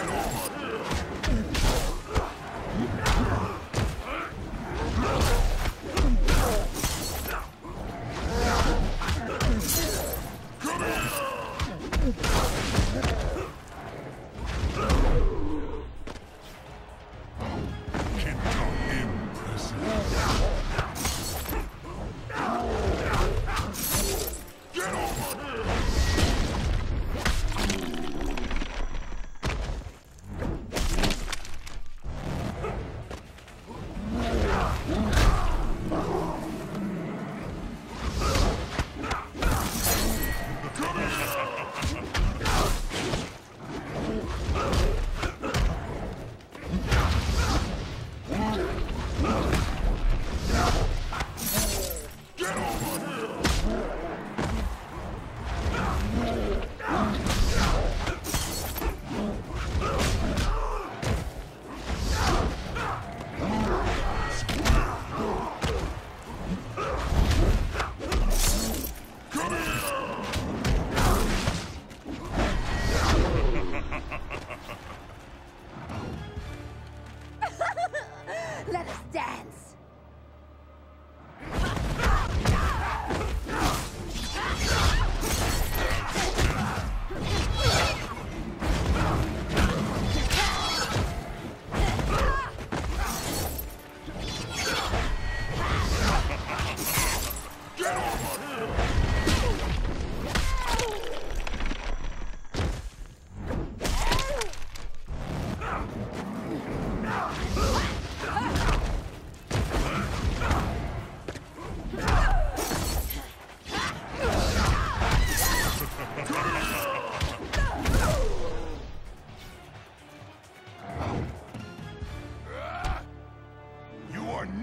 Get over! Let us dance!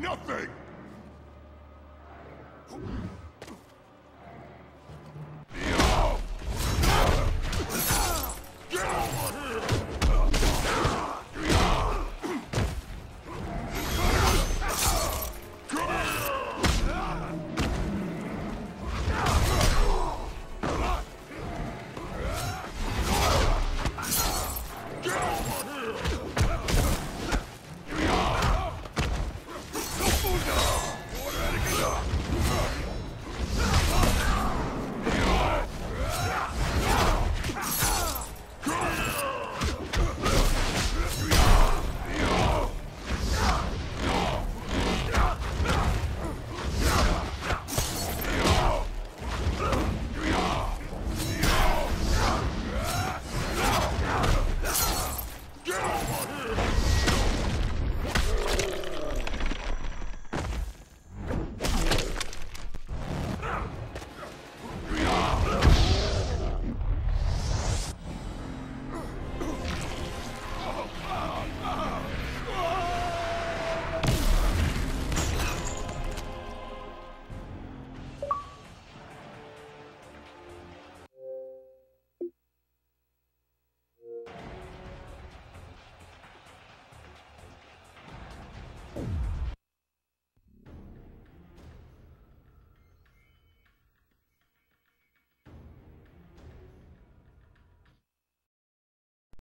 nothing!